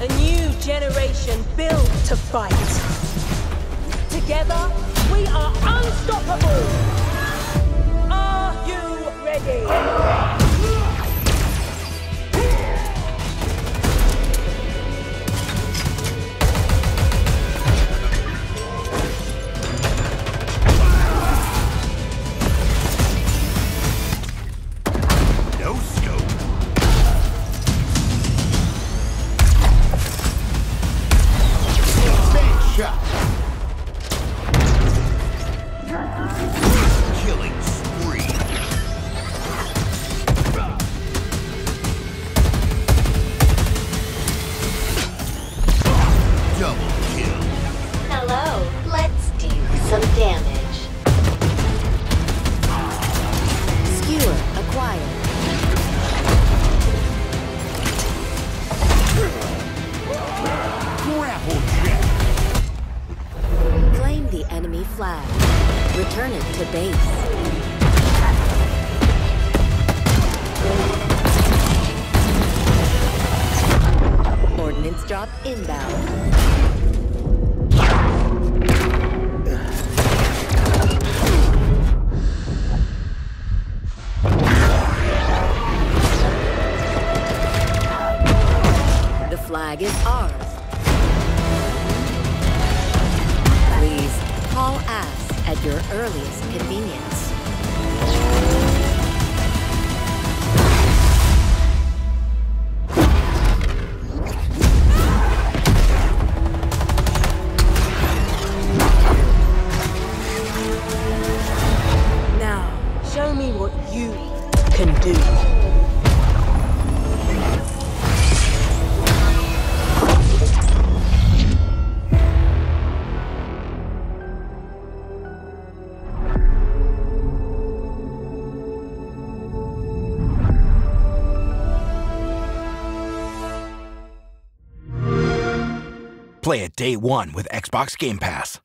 A new generation built to fight. Together, we are unstoppable. Are you ready? No scope. Killing spree. Double kill. Hello, let's do some damage. Skewer acquired. Grapple jack. Claim the enemy flag. Return it to base. Ordnance drop inbound. The flag is ours. At your earliest convenience. Now, show me what you can do. Play it day one with Xbox Game Pass.